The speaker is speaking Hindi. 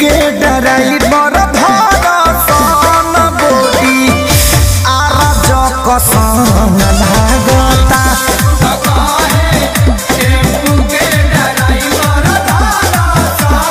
के ड्राइवर धर सन बोली। आ कसम